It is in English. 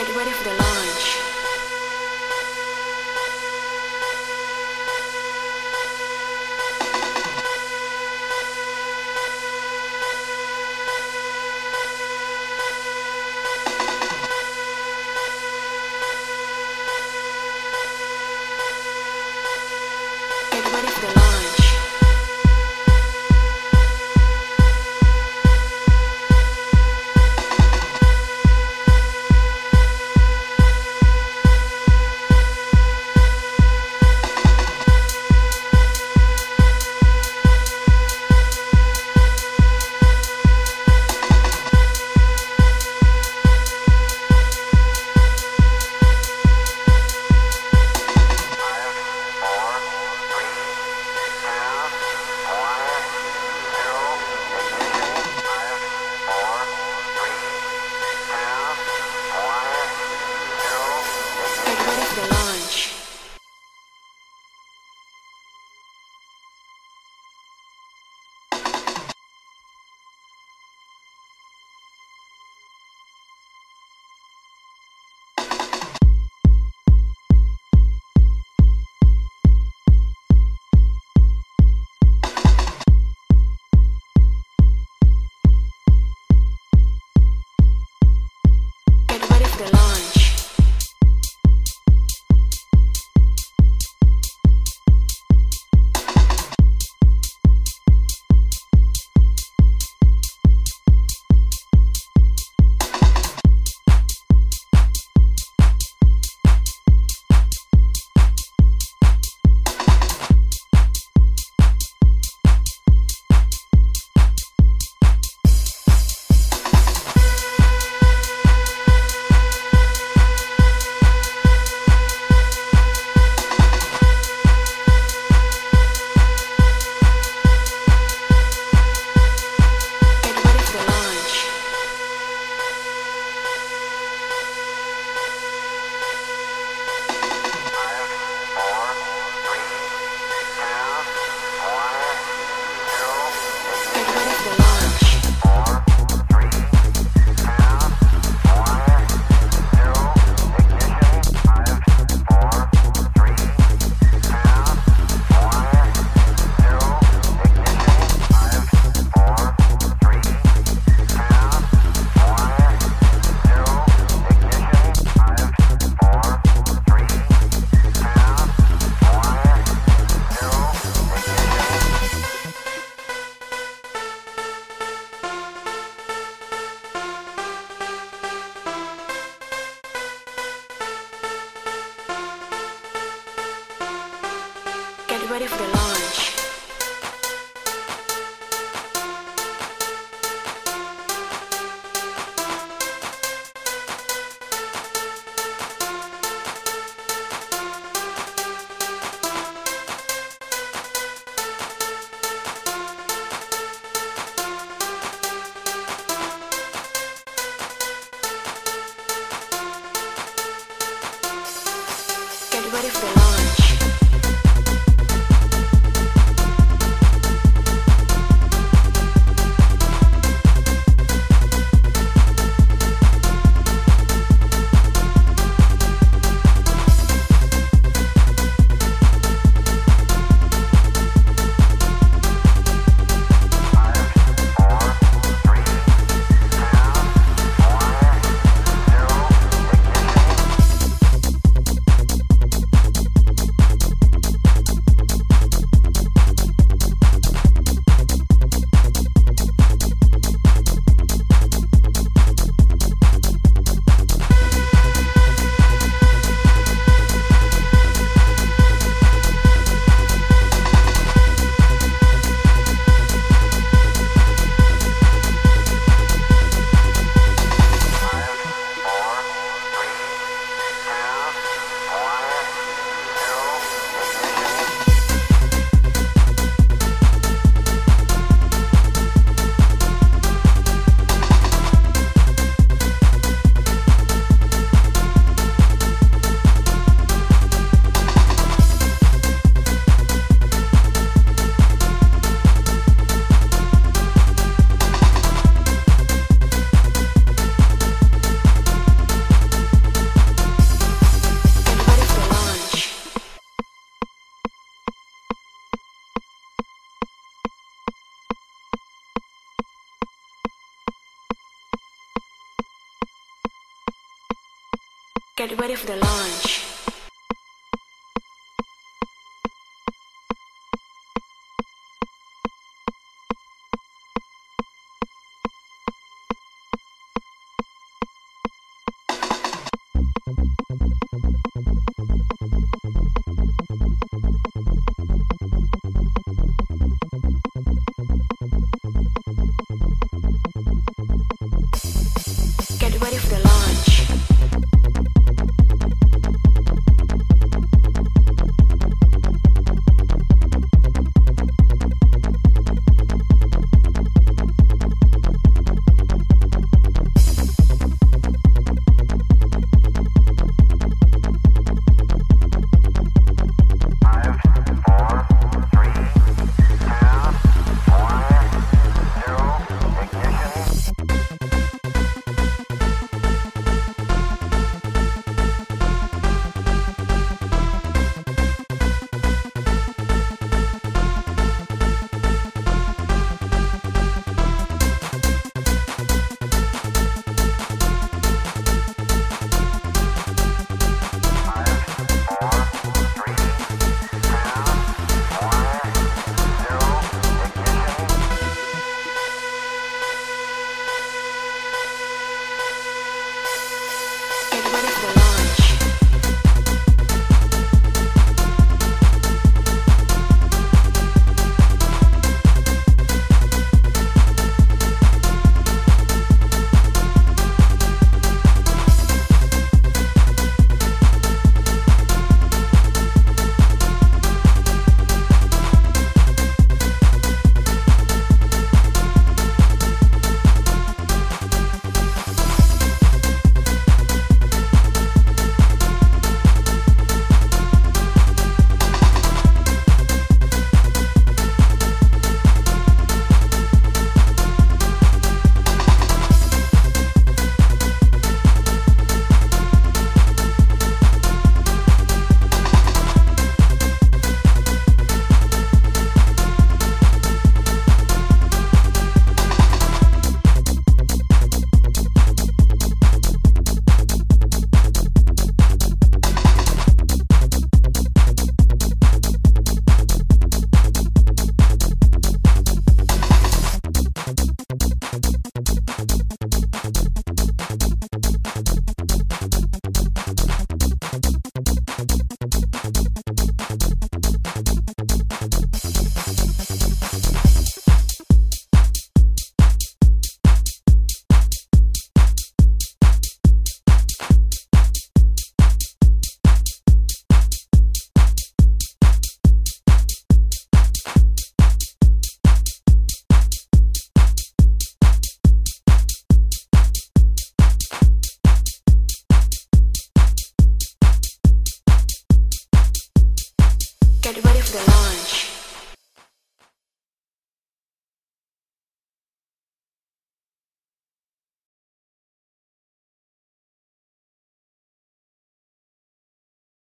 Get ready for the launch. Get ready for the launch. the. what if they Get ready for the launch. Get ready for the launch.